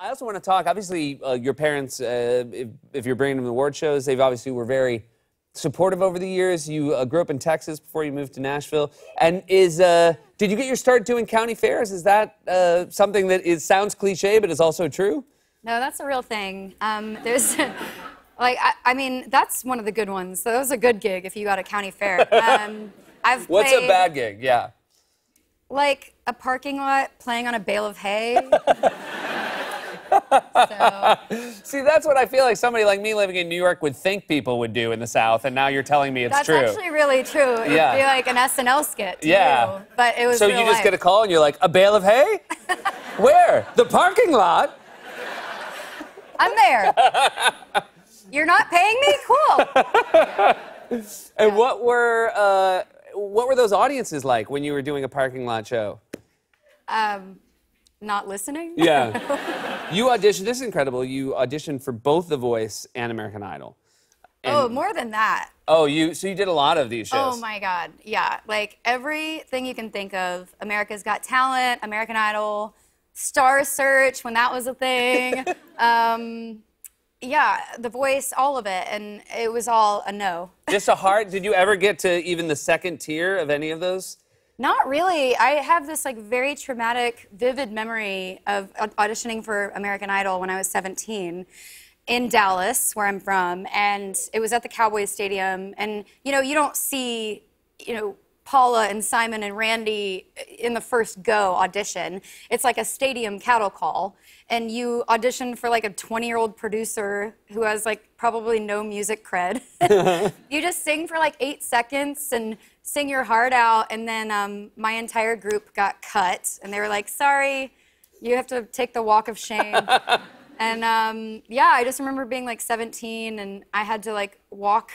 I also want to talk. Obviously, uh, your parents, uh, if, if, you're bringing them to award shows, they've obviously were very supportive over the years. You uh, grew up in Texas before you moved to Nashville, and is uh, did you get your start doing county fairs? Is that uh, something that is sounds cliche but is also true? No, that's a real thing. Um, there's. Like, I, I, mean, that's one of the good ones. So that was a good gig if you got a county fair. Um, I've What's played, a bad gig? Yeah. Like a parking lot playing on a bale of hay. so. See, that's what I feel like somebody like me living in New York would think people would do in the South, and now you're telling me it's that's true. That's actually really true. It'd yeah. be like an SNL skit. yeah. You, but it was. So you life. just get a call and you're like, a bale of hay? Where? The parking lot. I'm there. you're not paying me? Cool. and yeah. what were uh, what were those audiences like when you were doing a parking lot show? Um, not listening. Yeah. you auditioned. This is incredible. You auditioned for both The Voice and American Idol. And, oh, more than that. Oh, you so you did a lot of these shows. Oh my God, yeah, like everything you can think of. America's Got Talent, American Idol, Star Search when that was a thing. um, yeah, The Voice, all of it, and it was all a no. Just a hard. did you ever get to even the second tier of any of those? Not really. I have this like very traumatic, vivid memory of auditioning for American Idol when I was 17 in Dallas, where I'm from, and it was at the Cowboys Stadium. And you know, you don't see, you know, Paula and Simon and Randy in the first go audition. It's like a stadium cattle call, and you audition for like a 20 year old producer who has like probably no music cred. you just sing for like eight seconds and sing your heart out, and then um, my entire group got cut, and they were like, sorry, you have to take the walk of shame. and um, yeah, I just remember being like 17, and I had to like walk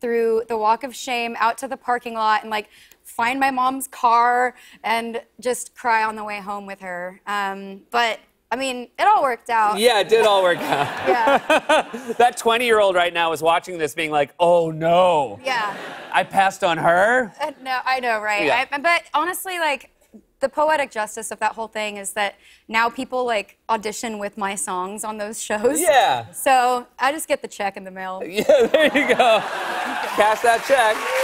through the walk of shame out to the parking lot and like find my mom's car and just cry on the way home with her. Um, but I mean, it all worked out. Yeah, it did all work out. yeah. that 20 year old right now is watching this being like, oh no. Yeah. I passed on her. Uh, no, I know, right? Yeah. I, but honestly, like, the poetic justice of that whole thing is that now people like audition with my songs on those shows. Yeah. So I just get the check in the mail. Yeah, there you go. Cash that check.